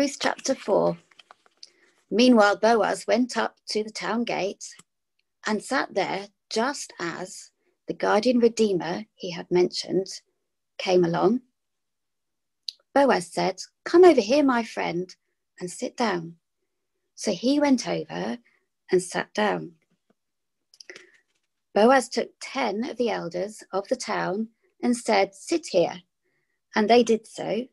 Ruth chapter 4. Meanwhile, Boaz went up to the town gate and sat there just as the guardian redeemer he had mentioned came along. Boaz said, Come over here, my friend, and sit down. So he went over and sat down. Boaz took ten of the elders of the town and said, Sit here. And they did so.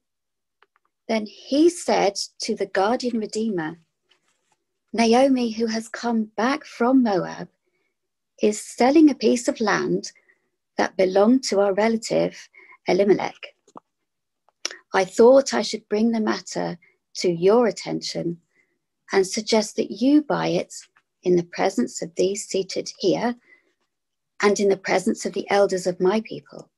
Then he said to the guardian redeemer, Naomi, who has come back from Moab, is selling a piece of land that belonged to our relative Elimelech. I thought I should bring the matter to your attention and suggest that you buy it in the presence of these seated here and in the presence of the elders of my people.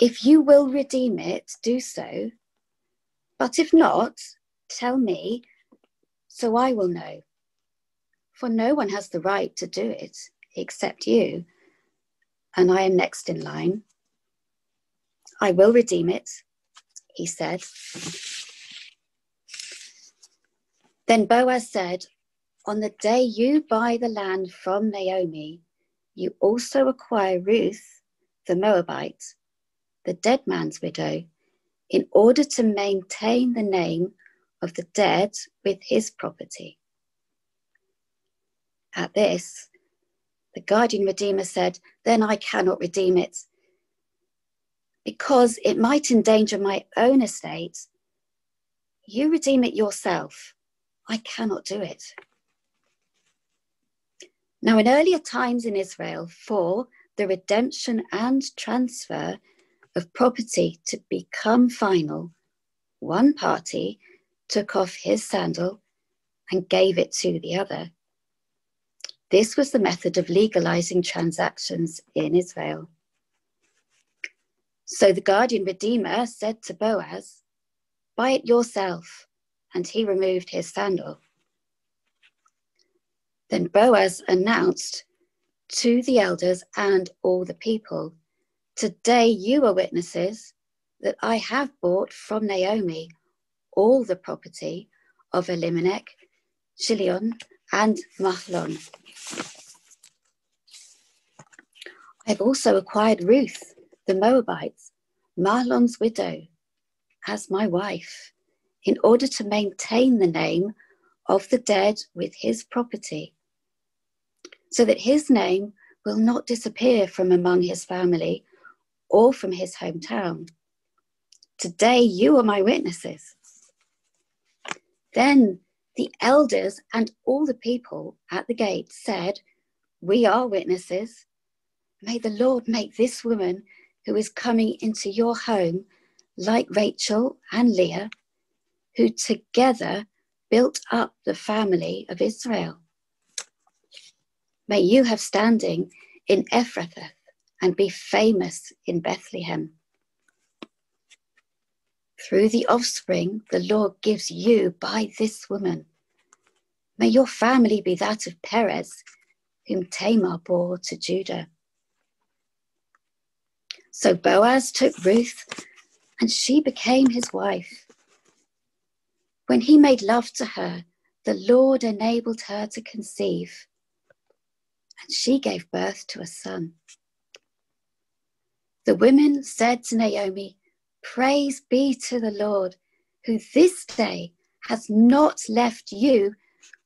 If you will redeem it, do so. But if not, tell me, so I will know. For no one has the right to do it except you, and I am next in line. I will redeem it, he said. Then Boaz said, On the day you buy the land from Naomi, you also acquire Ruth, the Moabite, the dead man's widow, in order to maintain the name of the dead with his property. At this, the guardian redeemer said, Then I cannot redeem it, because it might endanger my own estate. You redeem it yourself. I cannot do it. Now, in earlier times in Israel, for the redemption and transfer of property to become final, one party took off his sandal and gave it to the other. This was the method of legalizing transactions in Israel. So the guardian redeemer said to Boaz, Buy it yourself. And he removed his sandal. Then Boaz announced to the elders and all the people Today you are witnesses that I have bought from Naomi all the property of Elimelech, Chilion, and Mahlon. I have also acquired Ruth, the Moabites, Mahlon's widow, as my wife, in order to maintain the name of the dead with his property, so that his name will not disappear from among his family or from his hometown. Today you are my witnesses. Then the elders and all the people at the gate said, We are witnesses. May the Lord make this woman who is coming into your home like Rachel and Leah, who together built up the family of Israel. May you have standing in Ephrathah and be famous in Bethlehem. Through the offspring the Lord gives you by this woman. May your family be that of Perez, whom Tamar bore to Judah. So Boaz took Ruth, and she became his wife. When he made love to her, the Lord enabled her to conceive, and she gave birth to a son. The women said to Naomi, Praise be to the Lord, who this day has not left you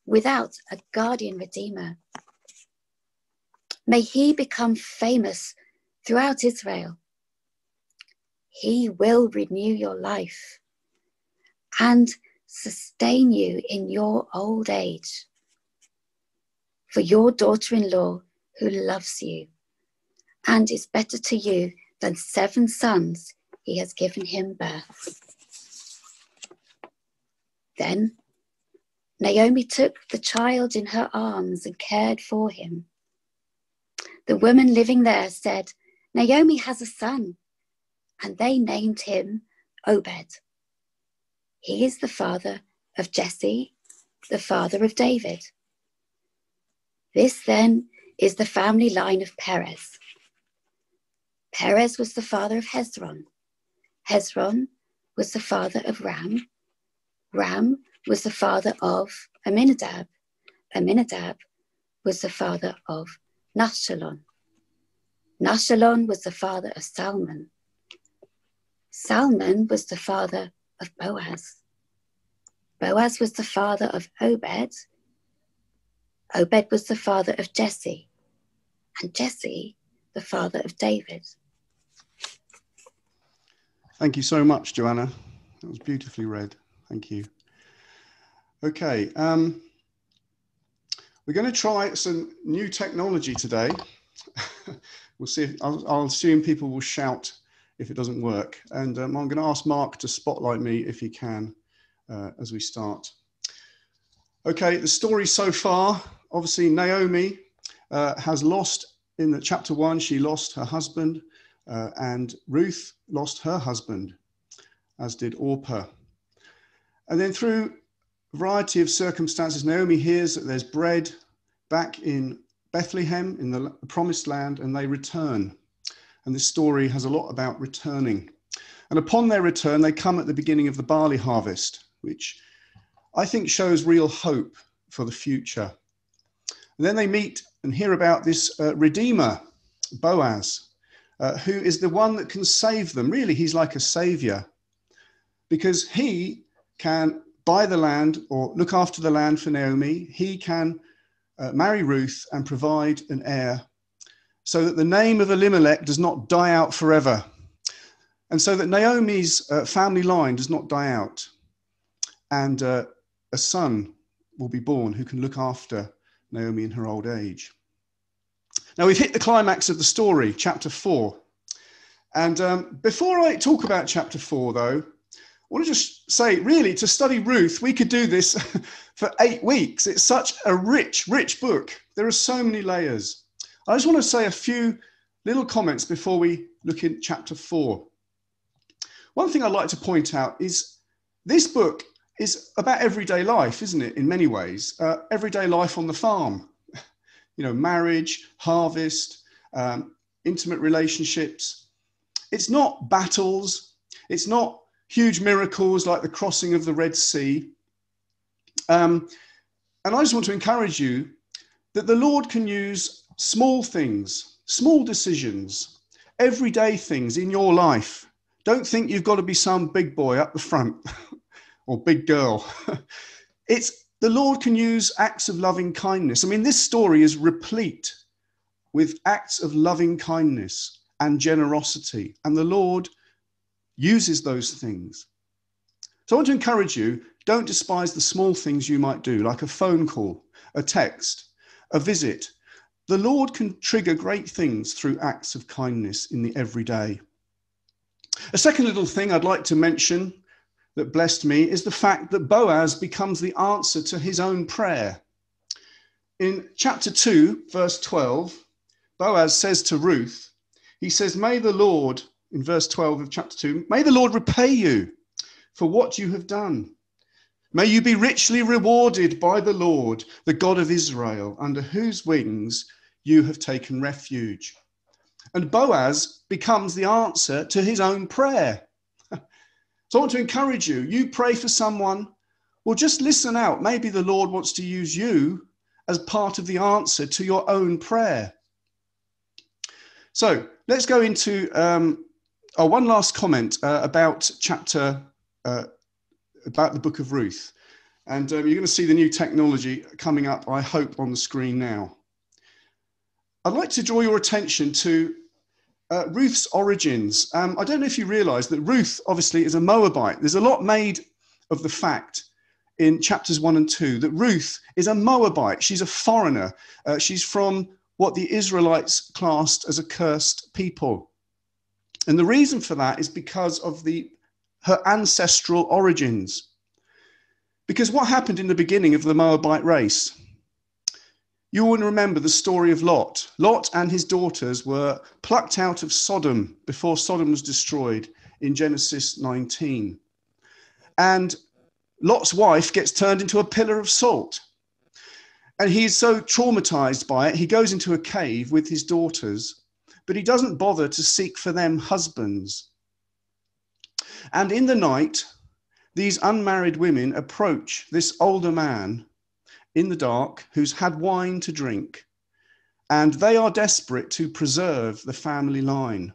without a guardian redeemer. May he become famous throughout Israel. He will renew your life and sustain you in your old age. For your daughter in law, who loves you and is better to you than seven sons he has given him birth. Then Naomi took the child in her arms and cared for him. The women living there said, Naomi has a son, and they named him Obed. He is the father of Jesse, the father of David. This then is the family line of Perez. Perez was the father of Hezron. Hezron was the father of Ram. Ram was the father of Aminadab. Aminadab was the father of Nahshon. Nahshon was the father of Salmon. Salmon was the father of Boaz. Boaz was the father of Obed. Obed was the father of Jesse. And Jesse, the father of David. Thank you so much, Joanna. That was beautifully read. Thank you. Okay, um, we're going to try some new technology today. we'll see. If, I'll, I'll, assume people will shout if it doesn't work. And um, I'm going to ask Mark to spotlight me if he can uh, as we start. Okay, the story so far. Obviously, Naomi uh, has lost in the chapter one. She lost her husband, uh, and Ruth lost her husband, as did Orpah. And then through a variety of circumstances, Naomi hears that there's bread back in Bethlehem in the promised land, and they return. And this story has a lot about returning. And upon their return, they come at the beginning of the barley harvest, which I think shows real hope for the future. And then they meet and hear about this uh, Redeemer, Boaz, uh, who is the one that can save them. Really, he's like a savior because he can buy the land or look after the land for Naomi. He can uh, marry Ruth and provide an heir so that the name of Elimelech does not die out forever. And so that Naomi's uh, family line does not die out. And uh, a son will be born who can look after Naomi in her old age. Now, we've hit the climax of the story, chapter four. And um, before I talk about chapter four, though, I want to just say, really, to study Ruth, we could do this for eight weeks. It's such a rich, rich book. There are so many layers. I just want to say a few little comments before we look in chapter four. One thing I'd like to point out is this book is about everyday life, isn't it? In many ways, uh, everyday life on the farm, you know, marriage, harvest, um, intimate relationships. It's not battles. It's not huge miracles like the crossing of the Red Sea. Um, and I just want to encourage you that the Lord can use small things, small decisions, everyday things in your life. Don't think you've got to be some big boy up the front or big girl. it's the Lord can use acts of loving kindness. I mean, this story is replete with acts of loving kindness and generosity, and the Lord uses those things. So I want to encourage you don't despise the small things you might do, like a phone call, a text, a visit. The Lord can trigger great things through acts of kindness in the everyday. A second little thing I'd like to mention that blessed me is the fact that Boaz becomes the answer to his own prayer. In chapter 2, verse 12, Boaz says to Ruth, he says, May the Lord, in verse 12 of chapter 2, may the Lord repay you for what you have done. May you be richly rewarded by the Lord, the God of Israel, under whose wings you have taken refuge. And Boaz becomes the answer to his own prayer. So I want to encourage you. You pray for someone, well, just listen out. Maybe the Lord wants to use you as part of the answer to your own prayer. So let's go into um, oh, one last comment uh, about chapter, uh, about the book of Ruth. And um, you're going to see the new technology coming up, I hope, on the screen now. I'd like to draw your attention to uh, Ruth's origins. Um, I don't know if you realize that Ruth obviously is a Moabite. There's a lot made of the fact in chapters one and two that Ruth is a Moabite. She's a foreigner. Uh, she's from what the Israelites classed as a cursed people. And the reason for that is because of the, her ancestral origins. Because what happened in the beginning of the Moabite race? You will remember the story of Lot. Lot and his daughters were plucked out of Sodom before Sodom was destroyed in Genesis 19. And Lot's wife gets turned into a pillar of salt. And he's so traumatized by it, he goes into a cave with his daughters, but he doesn't bother to seek for them husbands. And in the night, these unmarried women approach this older man in the dark who's had wine to drink. And they are desperate to preserve the family line.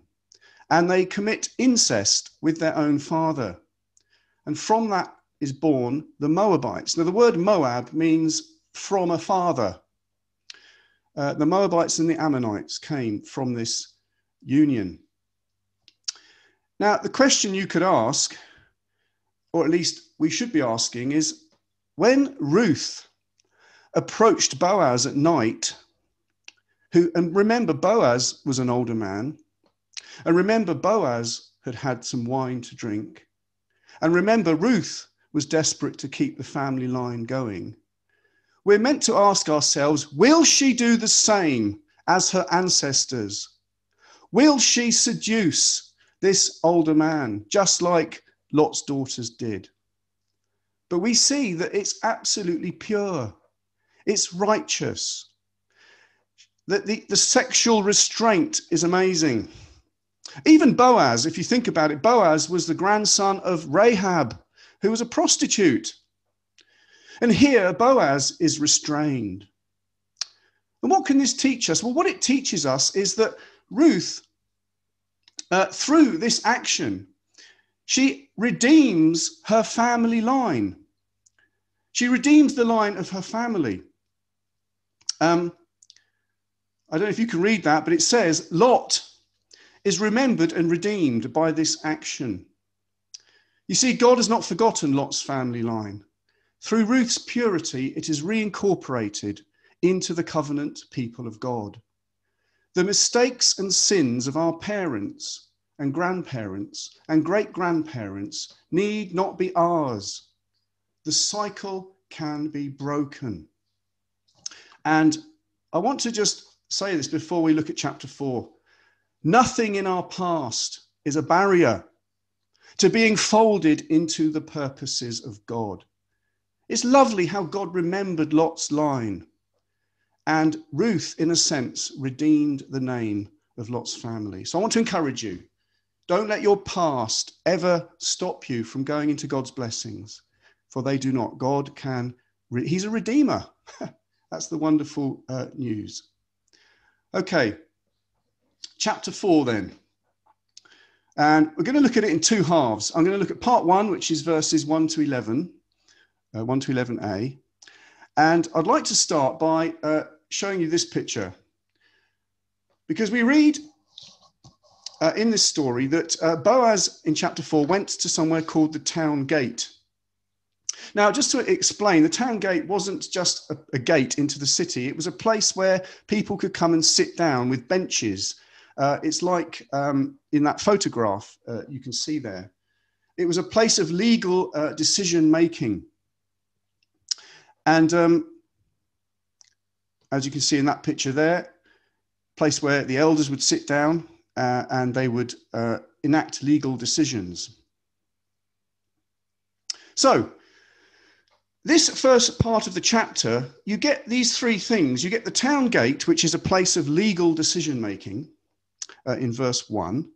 And they commit incest with their own father. And from that is born the Moabites. Now, the word Moab means from a father. Uh, the Moabites and the Ammonites came from this union. Now, the question you could ask, or at least we should be asking, is when Ruth approached Boaz at night, who, and remember, Boaz was an older man, and remember, Boaz had had some wine to drink, and remember, Ruth was desperate to keep the family line going. We're meant to ask ourselves will she do the same as her ancestors? Will she seduce this older man, just like Lot's daughters did? But we see that it's absolutely pure, it's righteous. That the, the sexual restraint is amazing. Even Boaz, if you think about it, Boaz was the grandson of Rahab, who was a prostitute. And here, Boaz is restrained. And what can this teach us? Well, what it teaches us is that Ruth, uh, through this action, she redeems her family line. She redeems the line of her family. Um, I don't know if you can read that, but it says, Lot is remembered and redeemed by this action. You see, God has not forgotten Lot's family line. Through Ruth's purity, it is reincorporated into the covenant people of God. The mistakes and sins of our parents and grandparents and great grandparents need not be ours. The cycle can be broken. And I want to just say this before we look at chapter four. Nothing in our past is a barrier to being folded into the purposes of God. It's lovely how God remembered Lot's line and Ruth, in a sense, redeemed the name of Lot's family. So I want to encourage you don't let your past ever stop you from going into God's blessings, for they do not. God can, He's a redeemer. That's the wonderful uh, news. Okay, chapter four then. And we're going to look at it in two halves. I'm going to look at part one, which is verses 1 to 11, uh, 1 to 11a. And I'd like to start by uh, showing you this picture. Because we read uh, in this story that uh, Boaz in chapter 4 went to somewhere called the town gate. Now, just to explain, the town gate wasn't just a, a gate into the city, it was a place where people could come and sit down with benches. Uh, it's like um, in that photograph uh, you can see there. It was a place of legal uh, decision making. And um, as you can see in that picture there, place where the elders would sit down uh, and they would uh, enact legal decisions. So, this first part of the chapter, you get these three things. You get the town gate, which is a place of legal decision making uh, in verse one.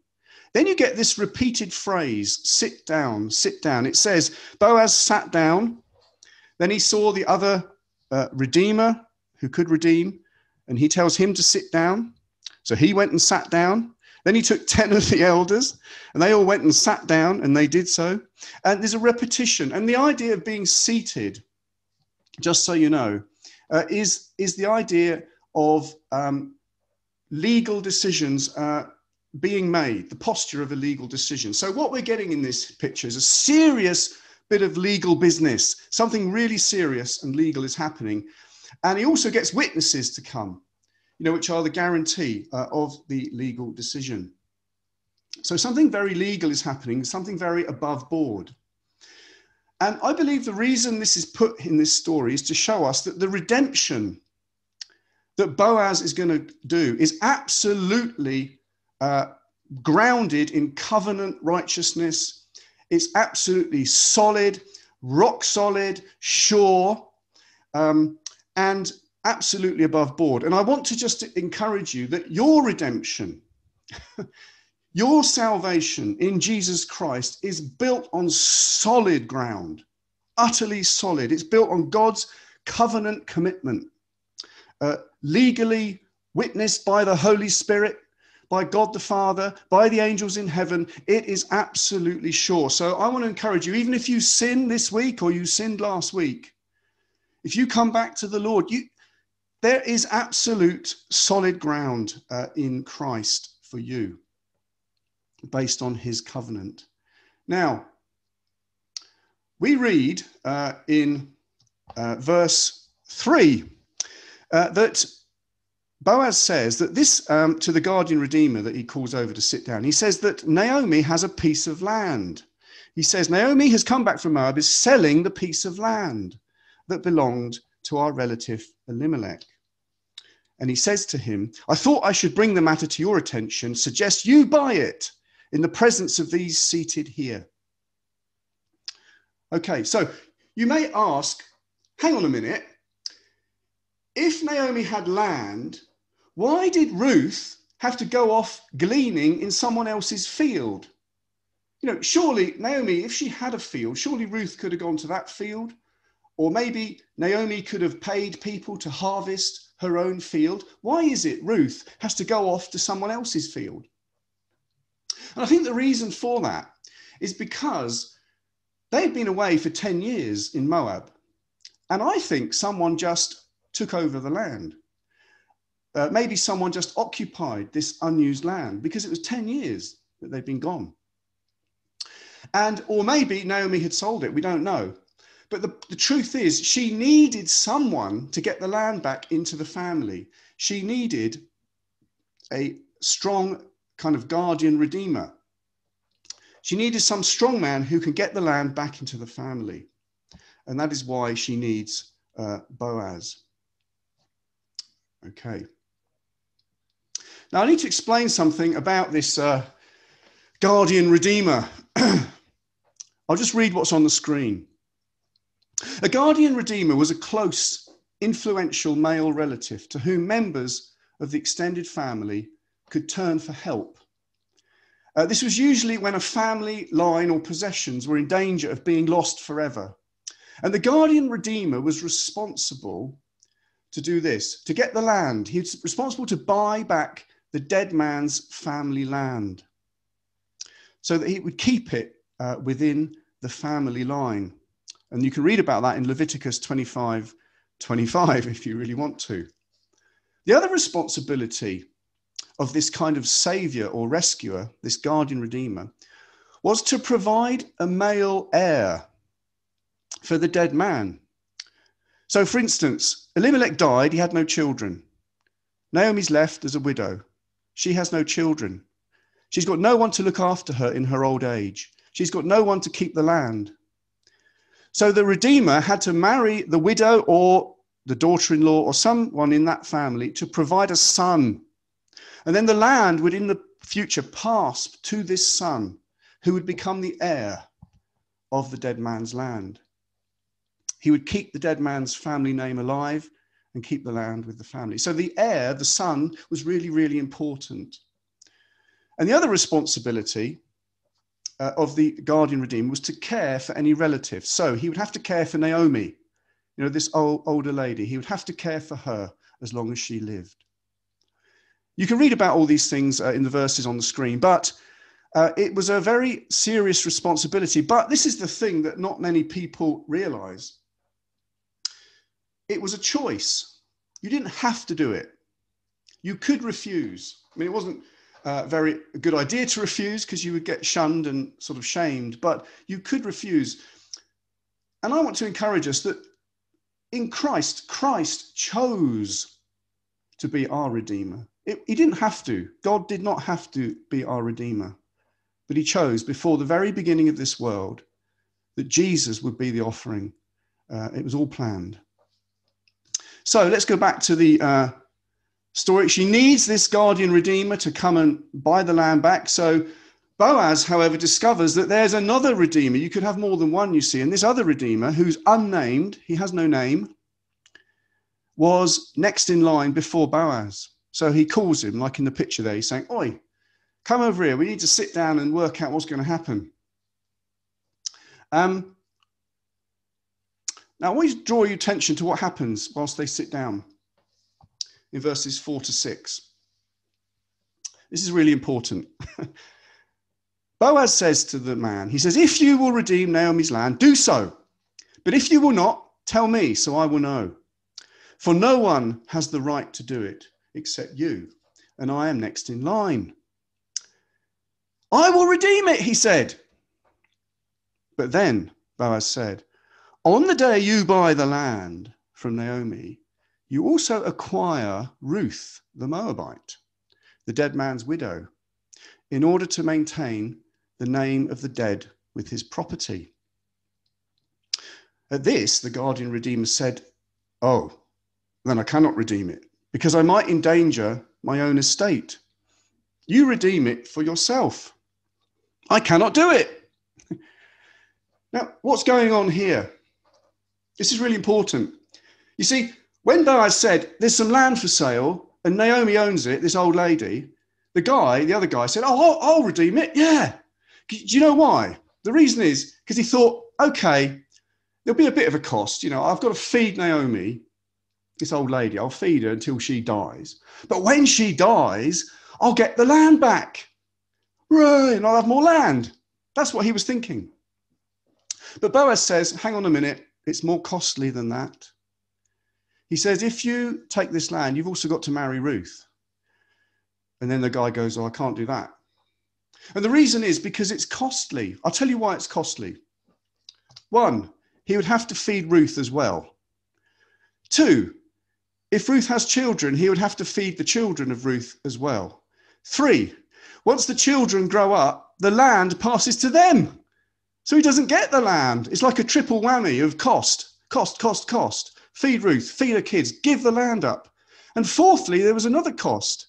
Then you get this repeated phrase, sit down, sit down. It says, Boaz sat down. Then he saw the other uh, redeemer who could redeem, and he tells him to sit down. So he went and sat down. Then he took 10 of the elders, and they all went and sat down, and they did so. And there's a repetition. And the idea of being seated, just so you know, uh, is, is the idea of um, legal decisions uh, being made, the posture of a legal decision. So, what we're getting in this picture is a serious bit of legal business. Something really serious and legal is happening. And he also gets witnesses to come, you know, which are the guarantee uh, of the legal decision. So something very legal is happening, something very above board. And I believe the reason this is put in this story is to show us that the redemption that Boaz is going to do is absolutely uh, grounded in covenant righteousness. It's absolutely solid, rock solid, sure. Um, and absolutely above board. And I want to just encourage you that your redemption, Your salvation in Jesus Christ is built on solid ground, utterly solid. It's built on God's covenant commitment, uh, legally witnessed by the Holy Spirit, by God the Father, by the angels in heaven. It is absolutely sure. So I want to encourage you, even if you sin this week or you sinned last week, if you come back to the Lord, you, there is absolute solid ground uh, in Christ for you based on his covenant. Now, we read uh, in uh, verse 3 uh, that Boaz says that this, um, to the guardian redeemer that he calls over to sit down, he says that Naomi has a piece of land. He says, Naomi has come back from Moab, is selling the piece of land that belonged to our relative Elimelech. And he says to him, I thought I should bring the matter to your attention, suggest you buy it in the presence of these seated here. Okay, so you may ask, hang on a minute. If Naomi had land, why did Ruth have to go off gleaning in someone else's field? You know, surely Naomi, if she had a field, surely Ruth could have gone to that field. Or maybe Naomi could have paid people to harvest her own field. Why is it Ruth has to go off to someone else's field? And I think the reason for that is because they'd been away for 10 years in Moab. And I think someone just took over the land. Uh, maybe someone just occupied this unused land because it was 10 years that they'd been gone. And, or maybe Naomi had sold it, we don't know. But the, the truth is, she needed someone to get the land back into the family. She needed a strong kind of guardian redeemer. She needed some strong man who can get the land back into the family. And that is why she needs uh, Boaz. Okay. Now, I need to explain something about this uh, guardian redeemer. I'll just read what's on the screen. A guardian redeemer was a close, influential male relative to whom members of the extended family could turn for help. Uh, this was usually when a family line or possessions were in danger of being lost forever. And the guardian redeemer was responsible to do this, to get the land. He was responsible to buy back the dead man's family land so that he would keep it uh, within the family line. And you can read about that in Leviticus 25 25 if you really want to. The other responsibility of this kind of savior or rescuer, this guardian redeemer, was to provide a male heir for the dead man. So, for instance, Elimelech died, he had no children. Naomi's left as a widow. She has no children. She's got no one to look after her in her old age. She's got no one to keep the land. So the Redeemer had to marry the widow or the daughter in law or someone in that family to provide a son and then the land would in the future pass to this son who would become the heir of the dead man's land. He would keep the dead man's family name alive and keep the land with the family. So the heir, the son, was really, really important. And the other responsibility uh, of the guardian redeemer was to care for any relative. So he would have to care for Naomi, you know, this old, older lady. He would have to care for her as long as she lived. You can read about all these things uh, in the verses on the screen, but uh, it was a very serious responsibility. But this is the thing that not many people realize it was a choice. You didn't have to do it, you could refuse. I mean, it wasn't uh, very good idea to refuse because you would get shunned and sort of shamed, but you could refuse. And I want to encourage us that in Christ, Christ chose to be our Redeemer. It, he didn't have to. God did not have to be our Redeemer. But he chose before the very beginning of this world that Jesus would be the offering. Uh, it was all planned. So let's go back to the uh, story. She needs this guardian redeemer to come and buy the land back. So Boaz, however, discovers that there's another redeemer. You could have more than one, you see. And this other redeemer, who's unnamed, he has no name, was next in line before Boaz. So he calls him, like in the picture there, he's saying, Oi, come over here. We need to sit down and work out what's going to happen. Um, now, I to draw your attention to what happens whilst they sit down in verses four to six. This is really important. Boaz says to the man, he says, If you will redeem Naomi's land, do so. But if you will not, tell me, so I will know. For no one has the right to do it except you, and I am next in line. I will redeem it, he said. But then Boaz said, On the day you buy the land from Naomi, you also acquire Ruth the Moabite the dead man's widow, in order to maintain the name of the dead with his property. At this, the guardian redeemer said, Oh, then I cannot redeem it, because I might endanger my own estate. You redeem it for yourself. I cannot do it. now, what's going on here? This is really important. You see, when Boaz said, There's some land for sale, and Naomi owns it, this old lady. The guy, the other guy said, Oh, I'll, I'll redeem it. Yeah. Do you know why? The reason is because he thought, okay, there'll be a bit of a cost. You know, I've got to feed Naomi, this old lady. I'll feed her until she dies. But when she dies, I'll get the land back. Right, and I'll have more land. That's what he was thinking. But Boaz says, hang on a minute, it's more costly than that. He says, if you take this land, you've also got to marry Ruth. And then the guy goes, oh, I can't do that. And the reason is because it's costly. I'll tell you why it's costly. One, he would have to feed Ruth as well. Two, if Ruth has children, he would have to feed the children of Ruth as well. Three, once the children grow up, the land passes to them. So he doesn't get the land. It's like a triple whammy of cost, cost, cost, cost feed Ruth, feed her kids, give the land up. And fourthly, there was another cost.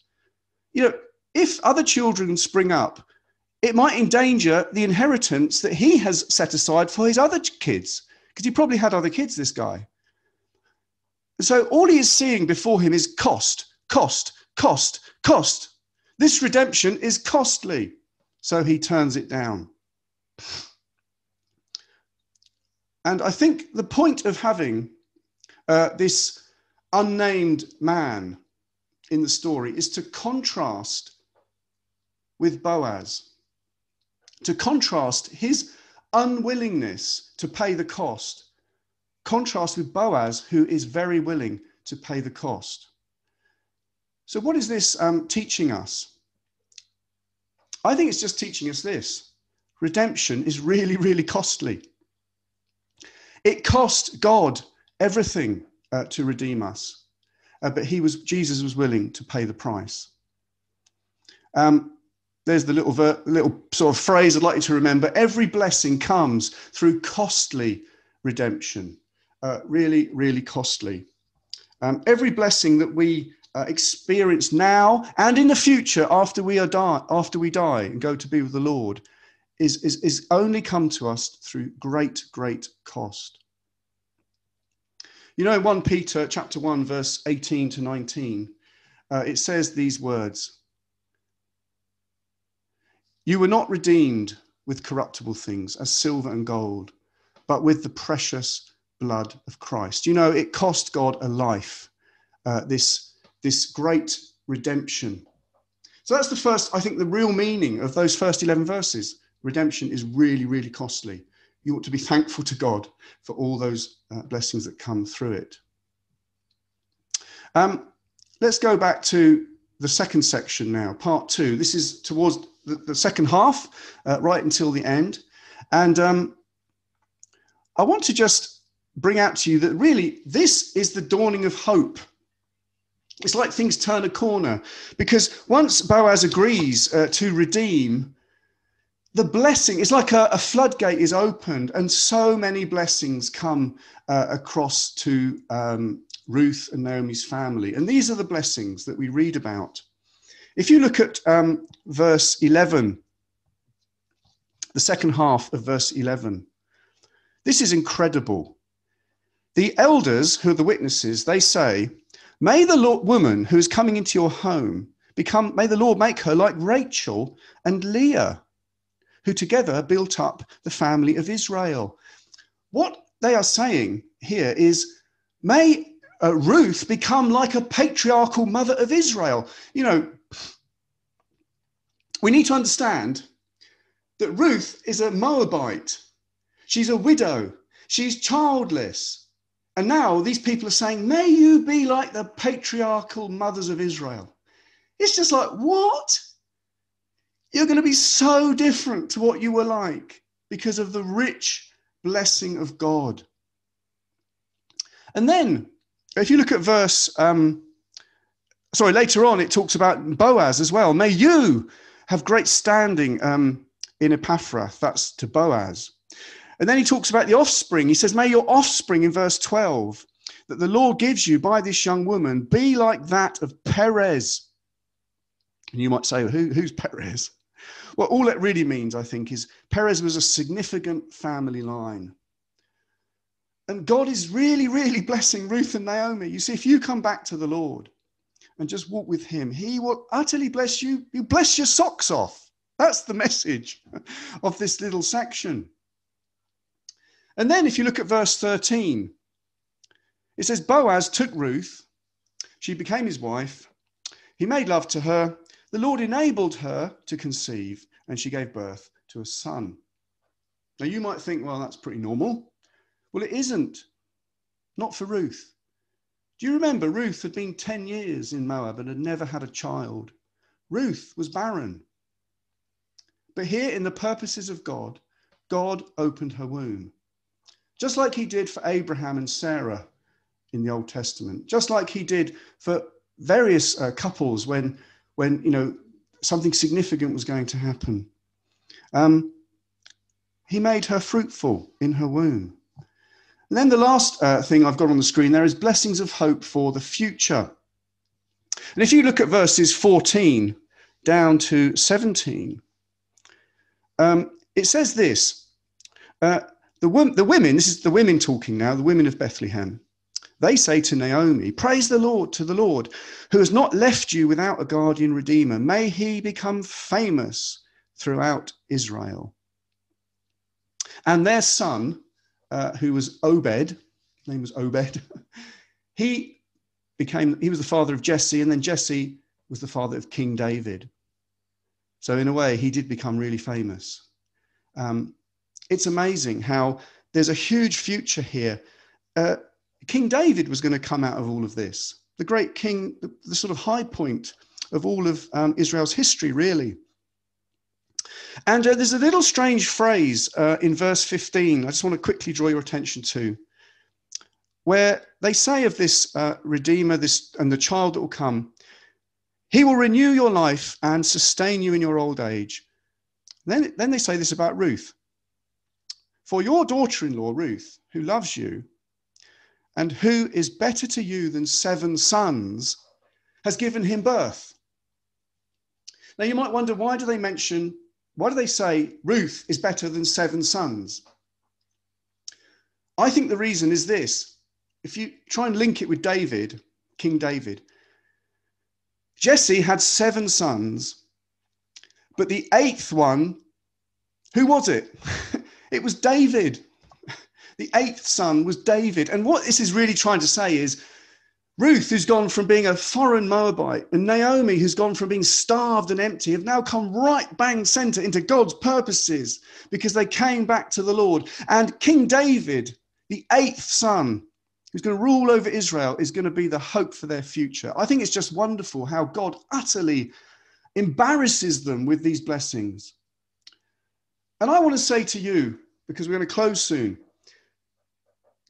You know, if other children spring up, it might endanger the inheritance that he has set aside for his other kids, because he probably had other kids, this guy. So all he is seeing before him is cost, cost, cost, cost. This redemption is costly. So he turns it down. And I think the point of having uh, this unnamed man in the story is to contrast with Boaz, to contrast his unwillingness to pay the cost, contrast with Boaz, who is very willing to pay the cost. So, what is this um, teaching us? I think it's just teaching us this redemption is really, really costly. It cost God everything uh, to redeem us. Uh, but he was, Jesus was willing to pay the price. Um, there's the little, ver- little sort of phrase I'd like you to remember. Every blessing comes through costly redemption. Uh, really, really costly. Um, every blessing that we uh, experience now and in the future after we are die, after we die and go to be with the Lord is, is, is only come to us through great, great cost. You know, 1 Peter chapter 1, verse 18 to 19, uh, it says these words You were not redeemed with corruptible things as silver and gold, but with the precious blood of Christ. You know, it cost God a life, uh, this, this great redemption. So that's the first, I think, the real meaning of those first 11 verses. Redemption is really, really costly you ought to be thankful to God for all those uh, blessings that come through it. Um, let's go back to the second section now, part two. This is towards the, the second half, uh, right until the end. And um, I want to just bring out to you that really this is the dawning of hope. It's like things turn a corner because once Boaz agrees uh, to redeem the blessing is like a, a, floodgate is opened and so many blessings come uh, across to um, ruth and naomi's family. And these are the blessings that we read about. If you look at um, verse 11 the second half of verse 11 this is incredible. The elders who are the witnesses they say may the Lord, woman who is coming into your home become, may the Lord make her like Rachel and Leah, who together built up the family of Israel. What they are saying here is, may uh, Ruth become like a patriarchal mother of Israel. You know, we need to understand that Ruth is a Moabite. She's a widow. She's childless. And now these people are saying, May you be like the patriarchal mothers of Israel. It's just like, what? You're going to be so different to what you were like because of the rich blessing of God. And then, if you look at verse, um, sorry, later on, it talks about Boaz as well. May you have great standing um, in Ephrathah. That's to Boaz. And then he talks about the offspring. He says, May your offspring in verse 12 that the Lord gives you by this young woman be like that of Perez. And you might say, Who, Who's Perez? Well, all it really means, I think, is Perez was a significant family line. And God is really, really blessing Ruth and Naomi. You see, if you come back to the Lord and just walk with Him, He will utterly bless you. You bless your socks off. That's the message of this little section. And then if you look at verse 13, it says Boaz took Ruth, she became his wife, he made love to her, the Lord enabled her to conceive, and she gave birth to a son. Now you might think, well, that's pretty normal. Well, it isn't, not for Ruth. Do you remember Ruth had been 10 years in Moab and had never had a child? Ruth was barren. But here, in the purposes of God, God opened her womb just like he did for Abraham and Sarah in the Old Testament, just like he did for various uh, couples when, when you know something significant was going to happen. Um, he made her fruitful in her womb. And then the last uh, thing I've got on the screen there is blessings of hope for the future. And if you look at verses 14 down to 17, um, it says this uh, the, the women, this is the women talking now, the women of Bethlehem, they say to Naomi, Praise the Lord, to the Lord, who has not left you without a guardian redeemer. May he become famous throughout Israel. And their son, uh, who was Obed, name was Obed, he became, he was the father of Jesse, and then Jesse was the father of King David. So, in a way, he did become really famous. Um, it's amazing how there's a huge future here. Uh, king David was going to come out of all of this, the great king, the, the sort of high point of all of um, Israel's history, really. And uh, there's a little strange phrase uh, in verse 15, I just want to quickly draw your attention to, where they say of this uh, Redeemer this, and the child that will come, He will renew your life and sustain you in your old age. Then, then they say this about Ruth for your daughter in law, Ruth, who loves you and who is better to you than seven sons, has given him birth. Now, you might wonder why do they mention, why do they say Ruth is better than seven sons? I think the reason is this. If you try and link it with David, King David, Jesse had seven sons, but the eighth one, who was it? It was David. The eighth son was David. And what this is really trying to say is Ruth, who's gone from being a foreign Moabite, and Naomi, who's gone from being starved and empty, have now come right bang center into God's purposes because they came back to the Lord. And King David, the eighth son, who's going to rule over Israel, is going to be the hope for their future. I think it's just wonderful how God utterly embarrasses them with these blessings. And I want to say to you, because we're going to close soon,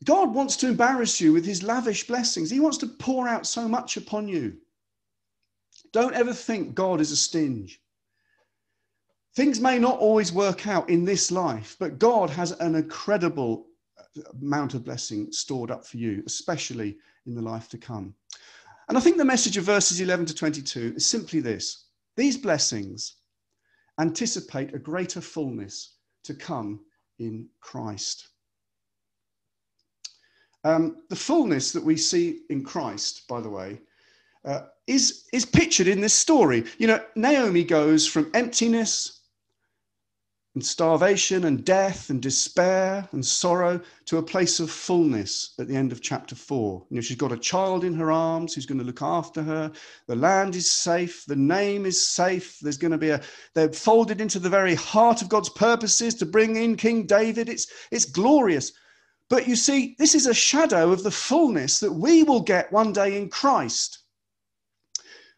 God wants to embarrass you with his lavish blessings. He wants to pour out so much upon you. Don't ever think God is a stinge. Things may not always work out in this life, but God has an incredible amount of blessing stored up for you, especially in the life to come. And I think the message of verses 11 to 22 is simply this these blessings anticipate a greater fullness to come in Christ. Um, the fullness that we see in Christ, by the way, uh, is, is pictured in this story. You know, Naomi goes from emptiness and starvation and death and despair and sorrow to a place of fullness at the end of chapter four. You know, she's got a child in her arms who's going to look after her. The land is safe. The name is safe. There's going to be a, they're folded into the very heart of God's purposes to bring in King David. It's, it's glorious. But you see, this is a shadow of the fullness that we will get one day in Christ.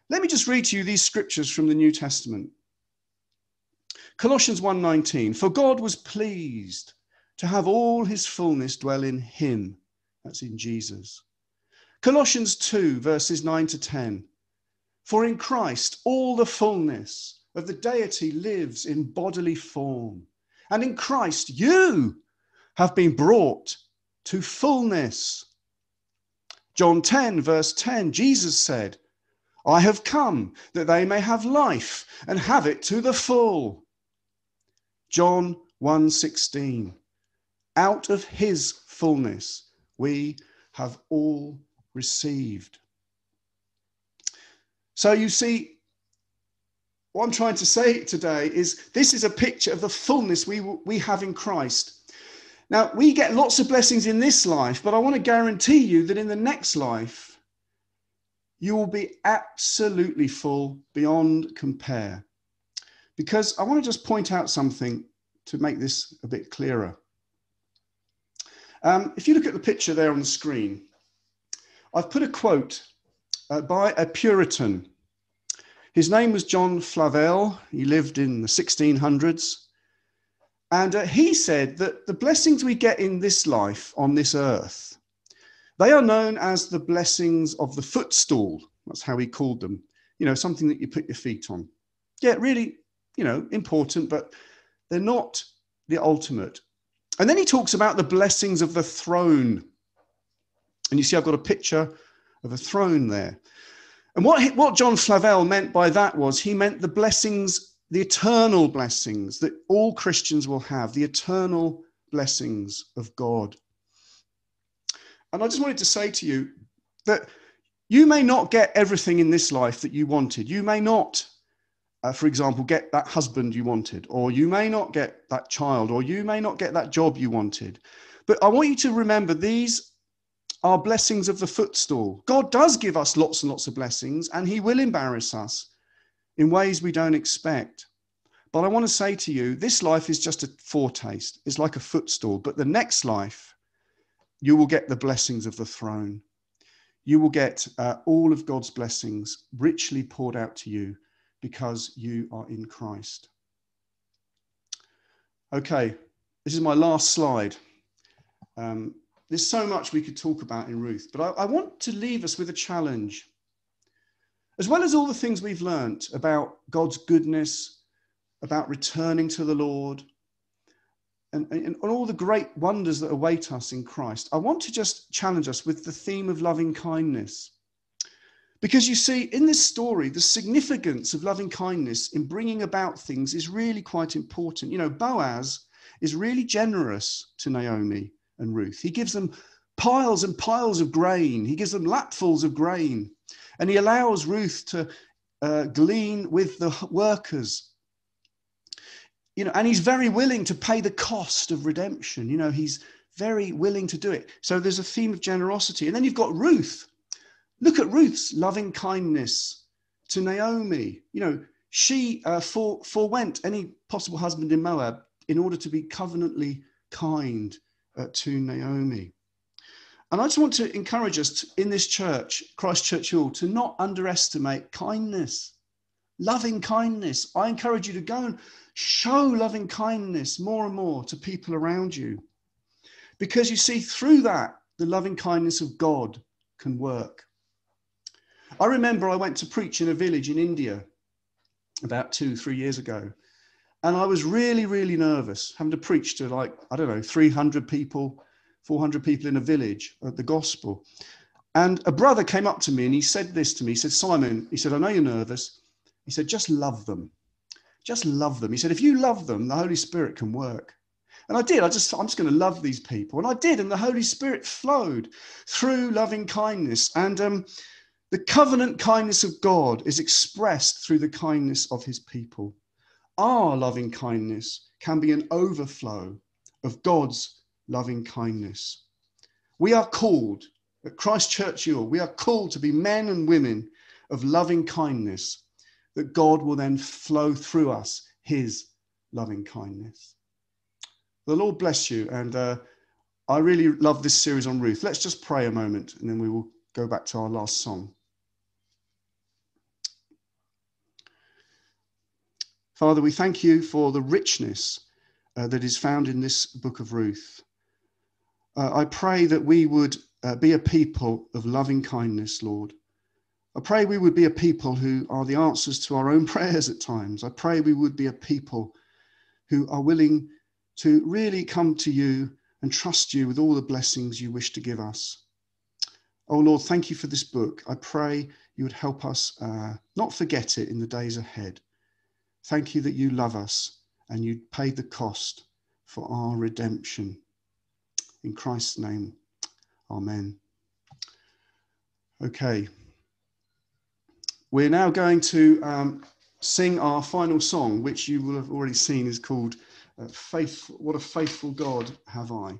Let me just read to you these scriptures from the New Testament. Colossians 1:19 For God was pleased to have all his fullness dwell in him that's in Jesus. Colossians 2 verses 9 to 10 For in Christ all the fullness of the deity lives in bodily form and in Christ you have been brought to fullness. John 10 verse 10 Jesus said I have come that they may have life and have it to the full. John 1:16 Out of his fullness we have all received. So you see what I'm trying to say today is this is a picture of the fullness we we have in Christ. Now, we get lots of blessings in this life, but I want to guarantee you that in the next life you will be absolutely full beyond compare. Because I want to just point out something to make this a bit clearer. Um, if you look at the picture there on the screen, I've put a quote uh, by a Puritan. His name was John Flavel. He lived in the 1600s. And uh, he said that the blessings we get in this life on this earth they are known as the blessings of the footstool. That's how he called them. You know, something that you put your feet on. Yeah, really, you know, important, but they're not the ultimate. And then he talks about the blessings of the throne. And you see, I've got a picture of a throne there. And what, what John Flavel meant by that was he meant the blessings, the eternal blessings that all Christians will have, the eternal blessings of God. And I just wanted to say to you that you may not get everything in this life that you wanted. You may not, uh, for example, get that husband you wanted, or you may not get that child, or you may not get that job you wanted. But I want you to remember these are blessings of the footstool. God does give us lots and lots of blessings, and He will embarrass us in ways we don't expect. But I want to say to you, this life is just a foretaste. It's like a footstool. But the next life, you will get the blessings of the throne. You will get uh, all of God's blessings richly poured out to you because you are in Christ. Okay, this is my last slide. Um, there's so much we could talk about in Ruth, but I, I want to leave us with a challenge. As well as all the things we've learnt about God's goodness, about returning to the Lord, and, and, all the great wonders that await us in Christ, I want to just challenge us with the theme of loving kindness. Because you see, in this story, the significance of loving kindness in bringing about things is really quite important. You know, Boaz is really generous to Naomi and Ruth. He gives them piles and piles of grain, he gives them lapfuls of grain, and he allows Ruth to uh, glean with the workers you know, and he's very willing to pay the cost of redemption. You know, he's very willing to do it. So there's a theme of generosity. And then you've got Ruth. Look at Ruth's loving kindness to Naomi. You know, she uh, for, forewent any possible husband in Moab in order to be covenantly kind uh, to Naomi. And I just want to encourage us to, in this church, Christ Church Ewell, to not underestimate kindness, loving kindness. I encourage you to go and Show loving kindness more and more to people around you. Because you see, through that, the loving kindness of God can work. I remember I went to preach in a village in India about two, three years ago. And I was really, really nervous having to preach to like, I don't know, 300 people, 400 people in a village at the gospel. And a brother came up to me and he said this to me. He said, Simon, he said, I know you're nervous. He said, just love them just love them. He said, if you love them, the Holy Spirit can work. And I did. I just, I'm just going to love these people. And I did. And the Holy Spirit flowed through loving kindness. And um, The covenant kindness of God is expressed through the kindness of his people. Our loving kindness can be an overflow of God's loving kindness. We are called at Christ Church Ewell, we are called to be men and women of loving kindness, that God will then flow through us his loving kindness. The Lord bless you. And uh, I really love this series on Ruth. Let's just pray a moment and then we will go back to our last song. Father, we thank you for the richness uh, that is found in this book of Ruth. Uh, I pray that we would uh, be a people of loving kindness, Lord. I pray we would be a people who are the answers to our own prayers at times. I pray we would be a people who are willing to really come to you and trust you with all the blessings you wish to give us. Oh Lord, thank you for this book. I pray you would help us uh, not forget it in the days ahead. Thank you that you love us and you paid the cost for our redemption. In Christ's name, amen. Okay. We're now going to um, sing our final song, which you will have already seen is called uh, Faith, What a Faithful God Have I.